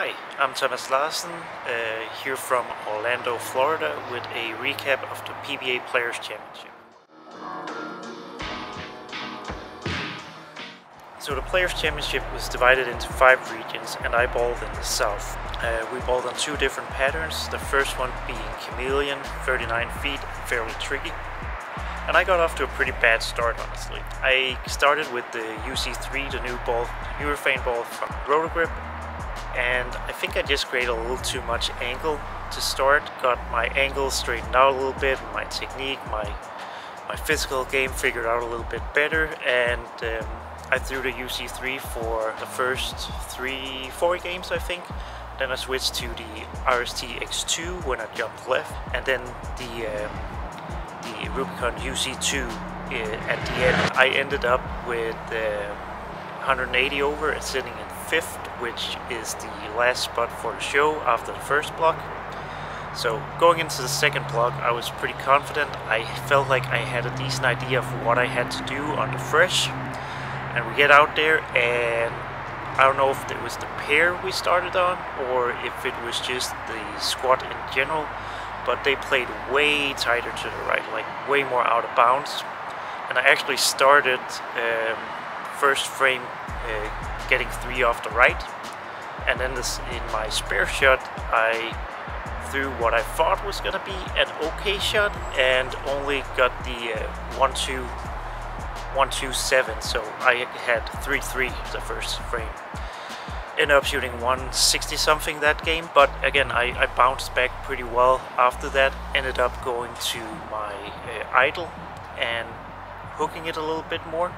Hi, I'm Thomas Larsen, uh, here from Orlando, Florida, with a recap of the PBA Players Championship. So the Players Championship was divided into five regions, and I bowled in the south. Uh, we bowled on two different patterns, the first one being Chameleon, 39 feet, fairly tricky. And I got off to a pretty bad start, honestly. I started with the UC3, the new ball, urethane ball from Rotogrip, and I think I just created a little too much angle to start. Got my angle straightened out a little bit, my technique, my my physical game figured out a little bit better, and um, I threw the UC3 for the first three, four games, I think. Then I switched to the RST X2 when I jumped left, and then the um, the Rubicon UC2 uh, at the end. I ended up with uh, 180 over and sitting in fifth, which is the last spot for the show after the first block. So going into the second block, I was pretty confident. I felt like I had a decent idea of what I had to do on the fresh. And we get out there and I don't know if it was the pair we started on or if it was just the squad in general, but they played way tighter to the right, like way more out of bounds. And I actually started um, first frame uh, getting three off the right, and then this in my spare shot I threw what I thought was gonna be an okay shot and only got the uh, one two one two seven. So I had three three the first frame. Ended up shooting 160 something that game, but again I, I bounced back pretty well after that. Ended up going to my uh, Idol and hooking it a little bit more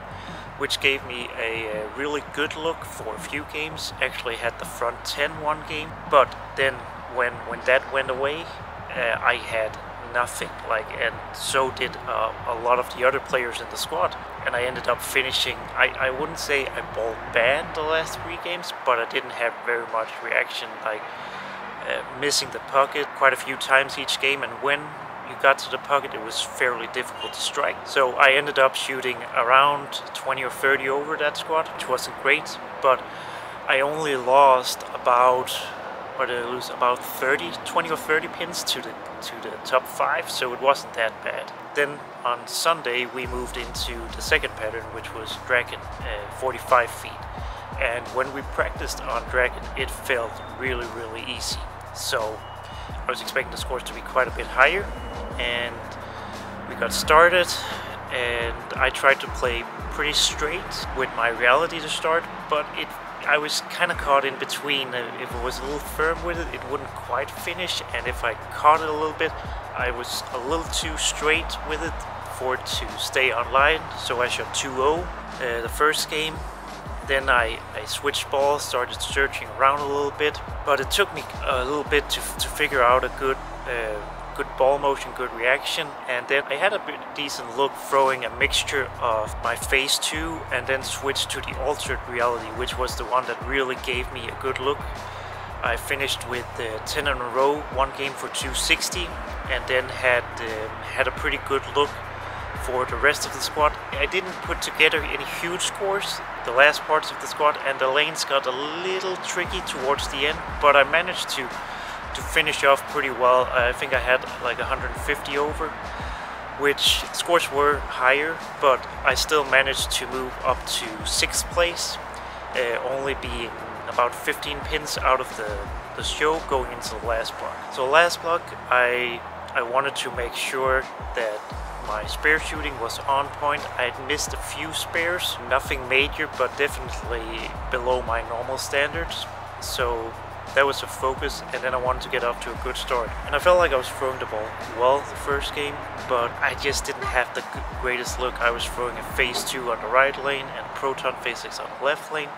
which gave me a, really good look for a few games. Actually had the front 10 one game, but then when when that went away, uh, I had nothing. Like, and so did uh, a lot of the other players in the squad. And I ended up finishing. I, I wouldn't say I bowled bad the last three games, but I didn't have very much reaction. Like uh, missing the pocket quite a few times each game, and when you got to the pocket, it was fairly difficult to strike. So I ended up shooting around 20 or 30 over that squad, which wasn't great, but I only lost about, or did I lose about 30, 20 or 30 pins to the to the top five, so it wasn't that bad. Then on Sunday we moved into the second pattern, which was Dragon, uh, 45 feet. And when we practiced on Dragon, it felt really, really easy. So I was expecting the scores to be quite a bit higher, and we got started. And I tried to play pretty straight with my reality to start, but it I was kind of caught in between. If it was a little firm with it, it wouldn't quite finish, and if I caught it a little bit, I was a little too straight with it for it to stay online. So I shot 2-0 uh, the first game. Then I, I switched balls, started searching around a little bit, but it took me a little bit to, to figure out a good uh, good ball motion, good reaction, and then I had a bit decent look throwing a mixture of my phase 2 and then switched to the altered reality, which was the one that really gave me a good look. I finished with uh, 10 in a row, one game for 260, and then had um, had a pretty good look for the rest of the squad. I didn't put together any huge scores, the last parts of the squad, and the lanes got a little tricky towards the end, but I managed to to finish off pretty well. I think I had like 150 over, which scores were higher, but I still managed to move up to sixth place, uh, only being about 15 pins out of the, the show going into the last block. So last block, I I wanted to make sure that my spare shooting was on point. I had missed a few spares, nothing major, but definitely below my normal standards. So that was the focus and then I wanted to get off to a good start. And I felt like I was throwing the ball well the first game, but I just didn't have the greatest look. I was throwing a phase 2 on the right lane and proton physics on the left lane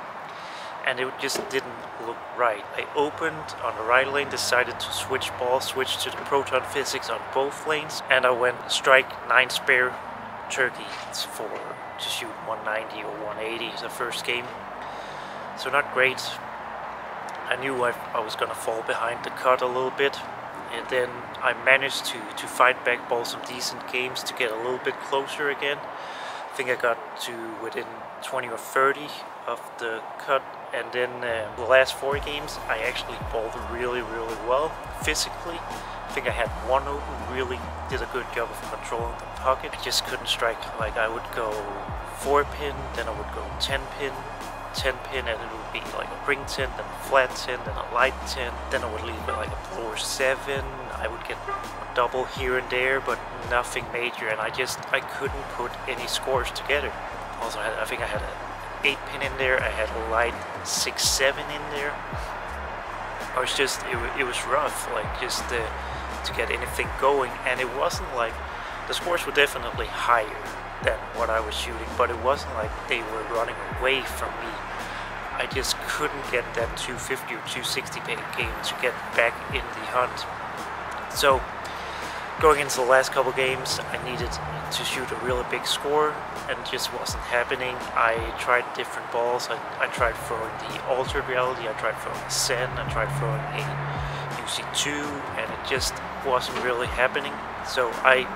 and it just didn't look right. I opened on the right lane, decided to switch ball, switch to the proton physics on both lanes, and I went strike 9 spare turkey for to shoot 190 or 180 the first game. So not great, I knew I, I was gonna fall behind the cut a little bit and then I managed to, to fight back ball some decent games to get a little bit closer again. I think I got to within 20 or 30 of the cut and then uh, the last four games I actually bowled really really well physically. I think I had one who really did a good job of controlling the pocket. I just couldn't strike like I would go 4 pin then I would go 10 pin 10 pin and it would be like a ring 10 then a flat 10 then a light 10 then I would leave it like a lower 7 I would get a double here and there but nothing major and I just I couldn't put any scores together also I, had, I think I had a 8 pin in there, I had a light 6 7 in there. I was just, it, it was rough, like just uh, to get anything going, and it wasn't like the scores were definitely higher than what I was shooting, but it wasn't like they were running away from me. I just couldn't get that 250 or 260 game to get back in the hunt. So going into the last couple games, I needed to shoot a really big score, and it just wasn't happening. I tried different balls. I, I tried throwing the altered reality, I tried throwing a Zen, I tried throwing a UC2, and it just wasn't really happening. So I,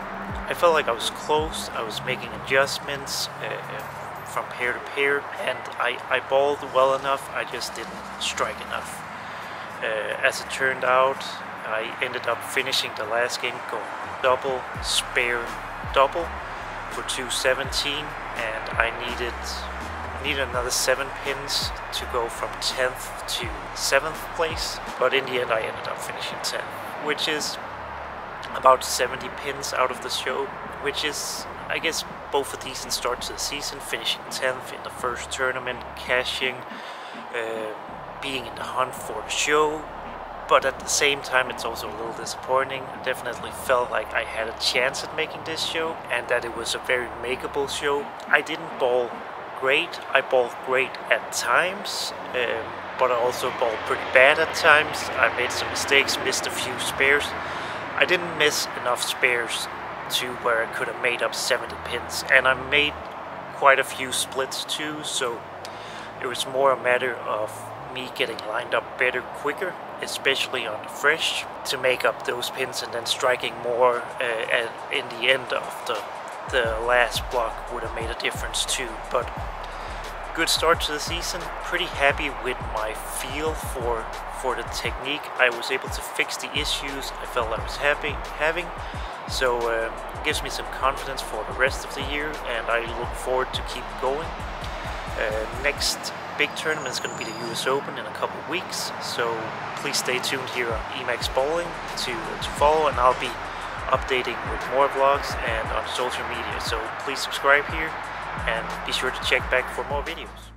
I felt like I was close. I was making adjustments uh, from pair to pair, and I, I balled well enough. I just didn't strike enough. Uh, as it turned out, I ended up finishing the last game going double, spare, double for 217 and I needed needed another 7 pins to go from 10th to 7th place but in the end I ended up finishing 10th which is about 70 pins out of the show which is I guess both a decent start to the season finishing 10th in the first tournament cashing uh, being in the hunt for the show but at the same time it's also a little disappointing. I definitely felt like I had a chance at making this show and that it was a very makeable show. I didn't bowl great, I bowled great at times, um, but I also bowled pretty bad at times. I made some mistakes, missed a few spares. I didn't miss enough spares to where I could have made up 70 pins and I made quite a few splits too so it was more a matter of me getting lined up better quicker, especially on the fresh, to make up those pins and then striking more uh, at, in the end of the, the last block would have made a difference too. But good start to the season, pretty happy with my feel for for the technique. I was able to fix the issues I felt I was happy having, so uh, gives me some confidence for the rest of the year and I look forward to keep going. Uh, next big tournament is going to be the US Open in a couple weeks, so please stay tuned here on EMAX Bowling to, to follow, and I'll be updating with more vlogs and on social media. So please subscribe here and be sure to check back for more videos.